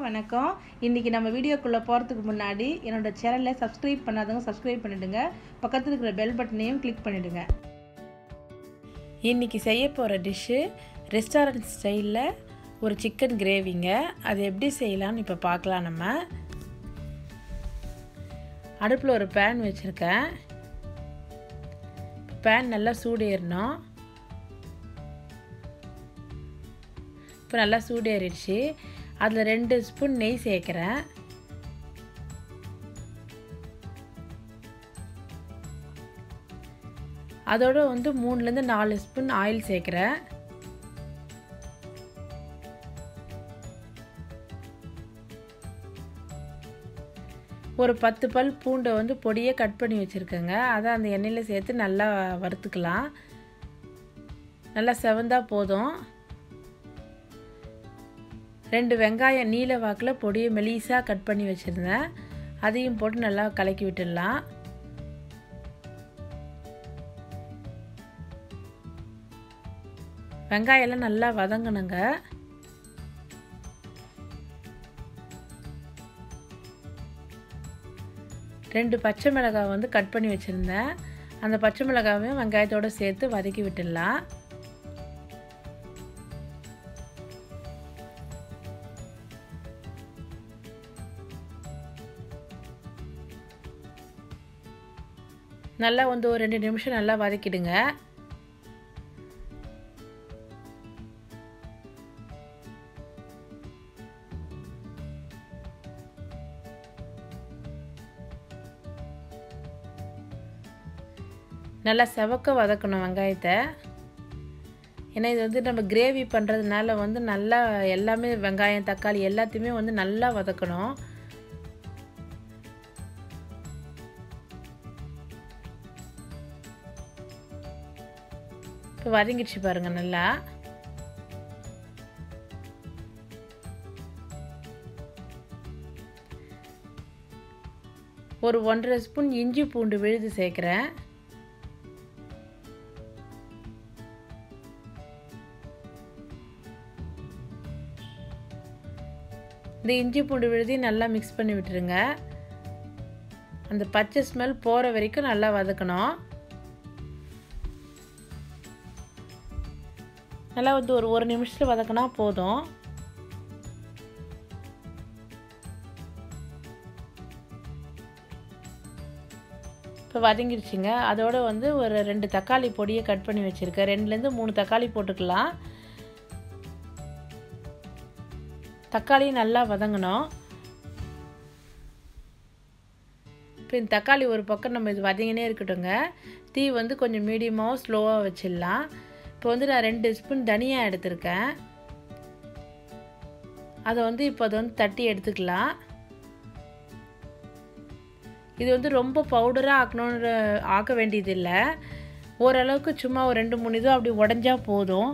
எல்லாருக்கும் வணக்கம். இன்றைக்கி நம்ம வீடியோக்குள்ளே போகிறதுக்கு முன்னாடி என்னோட சேனலை சப்ஸ்கிரைப் பண்ணாதவங்க சப்ஸ்கிரைப் பண்ணிவிடுங்க பக்கத்தில் இருக்கிற பெல் பட்டனையும் கிளிக் பண்ணிவிடுங்க இன்றைக்கி செய்ய போகிற டிஷ்ஷு ரெஸ்டாரண்ட் ஸ்டைலில் ஒரு சிக்கன் கிரேவிங்க அது எப்படி செய்யலாம்னு இப்போ பார்க்கலாம் நம்ம. அடுப்பில் ஒரு பேன் வச்சுருக்கேன். பேன் நல்லா சூடு ஏறணும் இப்போ நல்லா சூடேறிடுச்சு. அதில் ரெண்டு ஸ்பூன் நெய் சேர்க்குறேன். அதோட வந்து மூணுலேருந்து நாலு ஸ்பூன் ஆயில் சேர்க்குறேன். ஒரு பத்து பல் பூண்டை வந்து பொடியை கட் பண்ணி வச்சுருக்கேங்க. அதை அந்த எண்ணெயில் சேர்த்து நல்லா வறுத்துக்கலாம். நல்லா செவந்தா போதும். ரெண்டு வெங்காயம் நீல வாக்கில் பொடியை மெலிசாக கட் பண்ணி வச்சுருந்தேன். அதையும் போட்டு நல்லா கலக்கி விட்டுடலாம். வெங்காயம்லாம் நல்லா வதங்கணுங்க. ரெண்டு பச்சை மிளகாய் வந்து கட் பண்ணி வச்சுருந்தேன். அந்த பச்சை மிளகாவையும் வெங்காயத்தோடு சேர்த்து வதக்கி விட்டுடலாம். நல்லா வந்து ஒரு ரெண்டு நிமிஷம் நல்லா வதக்கிடுங்க. நல்லா செவக்க வதக்கணும் வெங்காயத்தை. ஏன்னா இது வந்து நம்ம கிரேவி பண்ணுறதுனால வந்து நல்லா எல்லாமே வெங்காயம் தக்காளி எல்லாத்தையுமே வந்து நல்லா வதக்கணும். இப்போ வதங்கிடுச்சு பாருங்கள் நல்லா. ஒரு ஒன்றரை ஸ்பூன் இஞ்சி பூண்டு விழுது சேர்க்குறேன். இந்த இஞ்சி பூண்டு விழுதி நல்லா மிக்ஸ் பண்ணி விட்டுருங்க. அந்த பச்சை ஸ்மெல் போகிற வரைக்கும் நல்லா வதக்கணும். நல்லா வந்து ஒரு ஒரு நிமிஷத்தில் வதக்கினா போதும். இப்போ வதங்கிடுச்சிங்க அதோட வந்து ஒரு ரெண்டு தக்காளி பொடியை கட் பண்ணி வச்சுருக்கேன். ரெண்டுலேருந்து மூணு தக்காளி போட்டுக்கலாம். தக்காளி நல்லா வதங்கணும். இப்போ இந்த தக்காளி ஒரு பக்கம் நம்ம இது வதங்கினே இருக்கட்டுங்க தீ வந்து கொஞ்சம் மீடியமாகவும் ஸ்லோவாக வச்சிடலாம். இப்போ வந்து நான் ரெண்டு ஸ்பூன் தனியாக எடுத்திருக்கேன். அதை வந்து இப்போ அதை வந்து தட்டி எடுத்துக்கலாம். இது வந்து ரொம்ப பவுடராக ஆக்கணுன்ற ஆக்க வேண்டியதில்லை. ஓரளவுக்கு சும்மா ஒரு ரெண்டு மூணு இதுவும் அப்படி உடஞ்சா போதும்.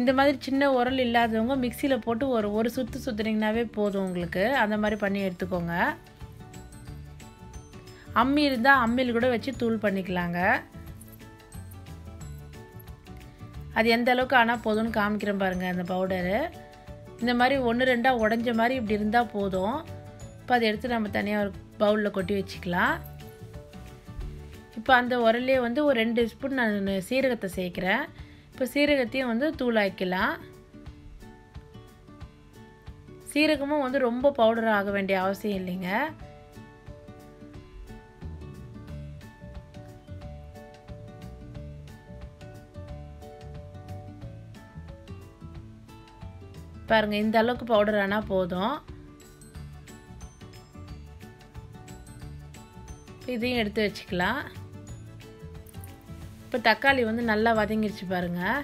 இந்த மாதிரி சின்ன உரல் இல்லாதவங்க மிக்சியில் போட்டு ஒரு ஒரு சுற்று சுற்றுனீங்கனாவே போதும் உங்களுக்கு. அந்த மாதிரி பண்ணி எடுத்துக்கோங்க. அம்மி இருந்தால் அம்மியில் கூட வச்சு தூள் பண்ணிக்கலாங்க. அது எந்த அளவுக்கு ஆனால் போதும்னு காமிக்கிறேன் பாருங்கள் அந்த பவுடரு இந்த மாதிரி ஒன்று ரெண்டாக உடஞ்ச மாதிரி இப்படி இருந்தால் போதும். இப்போ அதை எடுத்து நம்ம தனியாக ஒரு பவுலில் கொட்டி வச்சுக்கலாம். இப்போ அந்த உரலே வந்து ஒரு ரெண்டு ஸ்பூன் நான் சீரகத்தை சேர்க்குறேன். இப்போ சீரகத்தையும் வந்து தூளாக்கலாம் சீரகமும் வந்து ரொம்ப பவுடர் ஆக வேண்டிய அவசியம் இல்லைங்க. பாருங்கள் இந்த அளவுக்கு பவுடர் ஆனால் போதும். இதையும் எடுத்து வச்சுக்கலாம். இப்போ தக்காளி வந்து நல்லா வதங்கிடுச்சு பாருங்கள்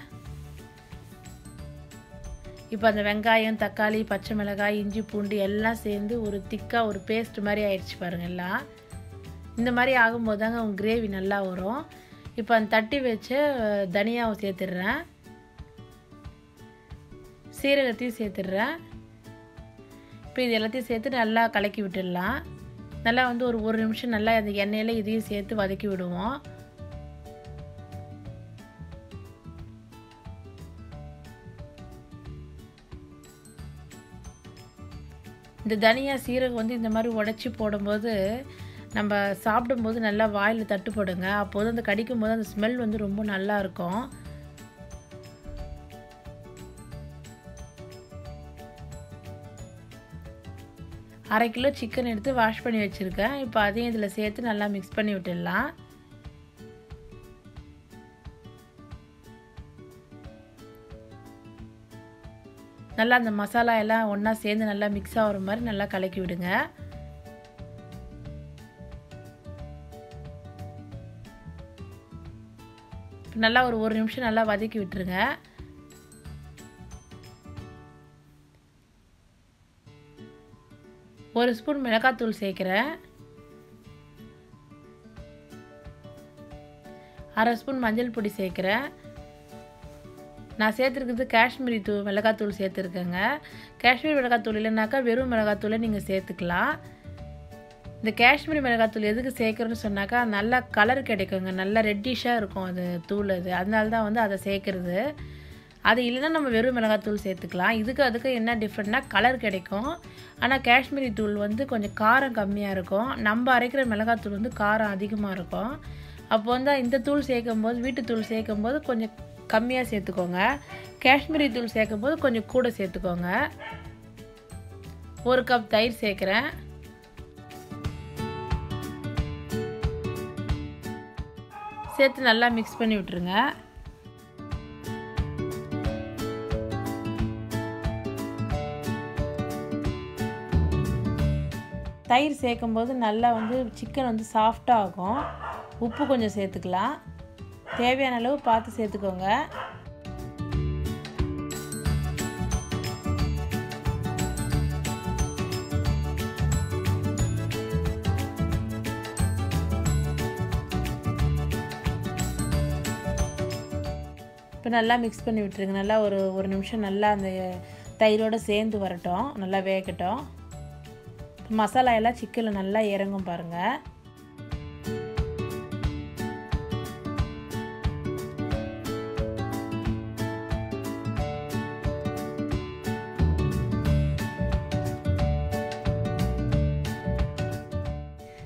இப்போ அந்த வெங்காயம் தக்காளி பச்சை மிளகாய் இஞ்சி பூண்டு எல்லாம் சேர்ந்து ஒரு திக்காக ஒரு பேஸ்ட் மாதிரி ஆயிடுச்சு பாருங்கள் எல்லாம். இந்த மாதிரி ஆகும்போது தாங்க உங்கள் கிரேவி நல்லா வரும். இப்போ அந்த தட்டி வச்சு தனியாவை சேர்த்துடுறேன். சீரகத்தையும் சேர்த்துடுறேன் இப்போ இது எல்லாத்தையும் சேர்த்து நல்லா கலக்கி விட்டுடலாம். நல்லா வந்து ஒரு ஒரு நிமிஷம் நல்லா அந்த எண்ணெயில் இதையும் சேர்த்து வதக்கி விடுவோம். இந்த தனியா சீரகம் வந்து இந்த மாதிரி உடச்சி போடும்போது நம்ம சாப்பிடும்போது நல்லா வாயில் தட்டுப்படுங்க அப்போது அந்த கடிக்கும் போது அந்த ஸ்மெல் வந்து ரொம்ப நல்லா அரை கிலோ சிக்கன் எடுத்து வாஷ் பண்ணி வச்சுருக்கேன். இப்போ அதையும் இதில் சேர்த்து நல்லா மிக்ஸ் பண்ணி விட்டுடலாம். நல்லா அந்த மசாலா எல்லாம் ஒன்றா சேர்ந்து நல்லா மிக்ஸ் ஆகிற மாதிரி நல்லா கலக்கி விடுங்க. நல்லா ஒரு ஒரு நிமிஷம் நல்லா வதக்கி விட்டுருங்க. ஒரு ஸ்பூன் மிளகாத்தூள் சேர்க்குறேன் அரை ஸ்பூன் மஞ்சள் பொடி சேர்க்குறேன் நான் சேர்த்துருக்கிறது காஷ்மீரி தூள் மிளகாத்தூள் சேர்த்துருக்கேங்க. காஷ்மீர் மிளகாத்தூள் இல்லைனாக்கா வெறும் மிளகாத்தூளை நீங்கள் சேர்த்துக்கலாம். இந்த காஷ்மீரி மிளகாத்தூள் எதுக்கு சேர்க்குறோன்னு சொன்னாக்கா நல்லா கலர் கிடைக்குங்க. நல்லா ரெட்டிஷாக இருக்கும் அது தூள் அது. அதனால தான் வந்து அதை சேர்க்குறது. அது இல்லைன்னா நம்ம வெறும் மிளகாத்தூள் சேர்த்துக்கலாம். இதுக்கு அதுக்கு என்ன டிஃப்ரெண்ட்னா கலர் கிடைக்கும். ஆனால் காஷ்மீரி தூள் வந்து கொஞ்சம் காரம் கம்மியாக இருக்கும். நம்ம அரைக்கிற மிளகாத்தூள் வந்து காரம் அதிகமாக இருக்கும். அப்போ வந்து இந்த தூள் சேர்க்கும்போது வீட்டு தூள் சேர்க்கும்போது கொஞ்சம் கம்மியாக சேர்த்துக்கோங்க. காஷ்மீரி தூள் சேர்க்கும்போது கொஞ்சம் கூட சேர்த்துக்கோங்க. ஒரு கப் தயிர் சேர்க்குறேன். சேர்த்து நல்லா மிக்ஸ் பண்ணி விட்டுருங்க. தயிர் சேர்க்கும்போது நல்லா வந்து சிக்கன் வந்து சாஃப்டாக ஆகும். உப்பு கொஞ்சம் சேர்த்துக்கலாம். தேவையான அளவு பார்த்து சேர்த்துக்கோங்க. இப்போ நல்லா மிக்ஸ் பண்ணி விட்டுருங்க. நல்லா ஒரு ஒரு நிமிஷம் நல்லா அந்த தயிரோடு சேர்ந்து வரட்டும். நல்லா வேகட்டும். மசாலா எல்லாம் சிக்கனில் நல்லா இறங்கும் பாருங்கள்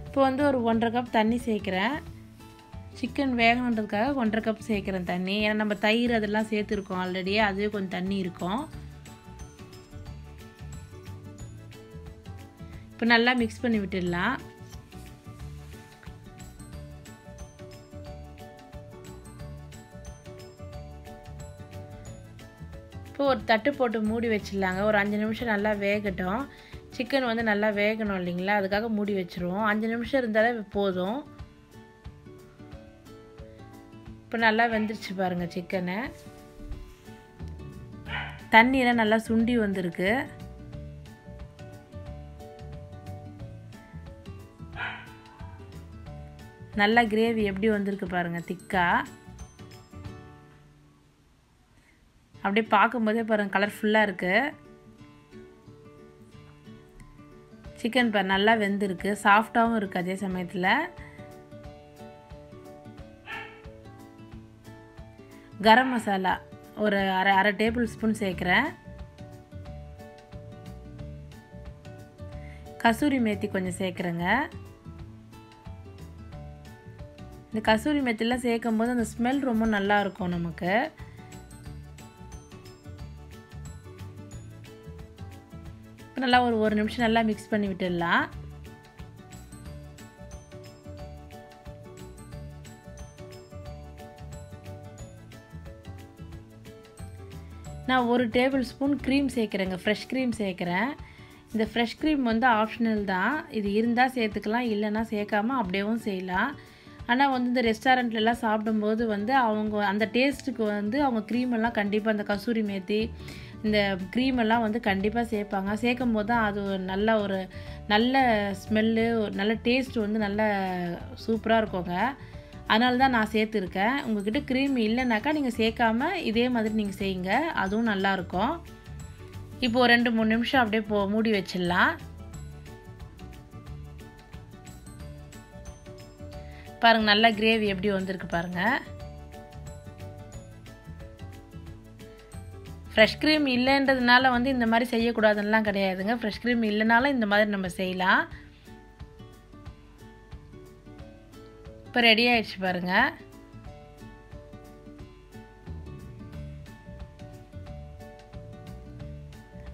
இப்போ வந்து ஒரு ஒன்றரை கப் தண்ணி சேர்க்குறேன். சிக்கன் வேகணுன்றதுக்காக ஒன்றரை கப் சேர்க்குறேன் தண்ணி. ஏன்னா நம்ம தயிர் அதெல்லாம் சேர்த்துருக்கோம் ஆல்ரெடி அதுவே கொஞ்சம் தண்ணி இருக்கும். இப்போ நல்லா மிக்ஸ் பண்ணி விட்டுடலாம். இப்போ ஒரு தட்டு போட்டு மூடி வச்சிடலாங்க. ஒரு அஞ்சு நிமிஷம் நல்லா வேகட்டும். சிக்கன் வந்து நல்லா வேகணும் இல்லைங்களா? அதுக்காக மூடி வச்சுருவோம். அஞ்சு நிமிஷம் இருந்தாலே போதும். இப்போ நல்லா வெந்துருச்சு பாருங்கள் சிக்கனை தண்ணியெல்லாம் நல்லா சுண்டி வந்திருக்கு. நல்லா கிரேவி எப்படி வந்திருக்கு பாருங்கள் திக்காக அப்படியே பார்க்கும்போதே பாருங்கள் கலர்ஃபுல்லாக இருக்குது சிக்கன் பார் நல்லா வெந்திருக்கு சாஃப்டாகவும் இருக்குது அதே சமயத்தில். கரம் மசாலா ஒரு அரை அரை டேபிள் ஸ்பூன் சேர்க்குறேன். கசூரி மேத்தி கொஞ்சம் சேர்க்குறேங்க. இந்த கசூரி மெத்திலாம் சேர்க்கும் போது அந்த ஸ்மெல் ரொம்ப நல்லா இருக்கும் நமக்கு. இப்போ நல்லா ஒரு ஒரு நிமிஷம் நல்லா மிக்ஸ் பண்ணி விட்டுடலாம். நான் ஒரு டேபிள் ஸ்பூன் க்ரீம் சேர்க்குறேங்க ஃப்ரெஷ் க்ரீம் சேர்க்குறேன். இந்த ஃப்ரெஷ் க்ரீம் வந்து ஆப்ஷனல் தான். இது இருந்தால் சேர்த்துக்கலாம் இல்லைன்னா சேர்க்காம அப்படியேவும் செய்யலாம். ஆனால் வந்து இந்த ரெஸ்டாரண்ட்லலாம் சாப்பிடும்போது வந்து அவங்க அந்த டேஸ்ட்டுக்கு வந்து அவங்க க்ரீமெல்லாம் கண்டிப்பாக அந்த கசூரி மேத்தி இந்த க்ரீமெல்லாம் வந்து கண்டிப்பாக சேர்ப்பாங்க. சேர்க்கும் போது தான் அது ஒரு நல்ல ஒரு நல்ல ஸ்மெல்லு நல்ல டேஸ்ட் வந்து நல்ல சூப்பராக இருக்குங்க. அதனால தான் நான் சேர்த்துருக்கேன். உங்கள்கிட்ட க்ரீம் இல்லைனாக்கா நீங்கள் சேர்க்காம இதே மாதிரி நீங்கள் செய்யுங்க. அதுவும் நல்லாயிருக்கும் இப்போது ரெண்டு மூணு நிமிஷம் அப்படியே போ மூடி வச்சிடலாம். பாருங்கள் நல்லா கிரேவி எப்படி வந்திருக்கு பாருங்கள் ஃப்ரெஷ் க்ரீம் இல்லைன்றதுனால வந்து இந்த மாதிரி செய்யக்கூடாதுன்னெலாம் கிடையாதுங்க. ஃப்ரெஷ் க்ரீம் இல்லைனாலும் இந்த மாதிரி நம்ம செய்யலாம். இப்போ ரெடி ஆயிடுச்சு பாருங்கள்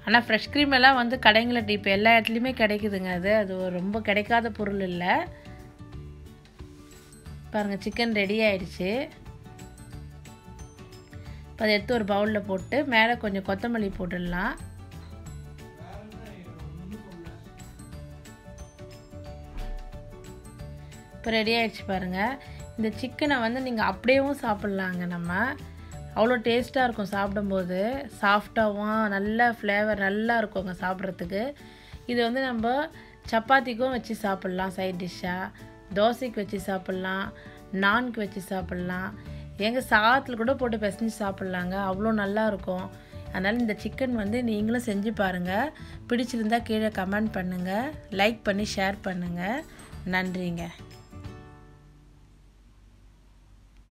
ஆனால் ஃப்ரெஷ் க்ரீம் எல்லாம் வந்து கடைங்களில் இப்போ எல்லா இடத்துலையுமே கிடைக்குதுங்க அது. அது ரொம்ப கிடைக்காத பொருள் இல்லை. பாருங்கள் சிக்கன் ரெடி ஆயிடுச்சு. இப்போ அதை எடுத்து ஒரு பவுலில் போட்டு மேலே கொஞ்சம் கொத்தமல்லி போட்டுடலாம். இப்போ ரெடி ஆயிடுச்சு பாருங்கள் இந்த சிக்கனை வந்து நீங்கள் அப்படியேவும் சாப்பிட்லாங்க நம்ம. அவ்வளோ டேஸ்ட்டாக இருக்கும் சாப்பிடும்போது. சாஃப்டாகவும் நல்ல ஃப்ளேவர் நல்லா இருக்குங்க சாப்பிட்றதுக்கு. இது வந்து நம்ம சப்பாத்திக்கும் வச்சு சாப்பிட்லாம் சைட் டிஷ்ஷாக தோசைக்கு வச்சு சாப்பிட்லாம் நான்க்கு வச்சு சாப்பிட்லாம். எங்கள் சாதத்தில் கூட போட்டு பிசைஞ்சு சாப்பிட்லாங்க. அவ்வளோ நல்லாயிருக்கும் அதனால் இந்த சிக்கன் வந்து நீங்களும் செஞ்சு பாருங்கள் பிடிச்சிருந்தா கீழே கமெண்ட் பண்ணுங்கள் லைக் பண்ணி ஷேர் பண்ணுங்கள் நன்றிங்க.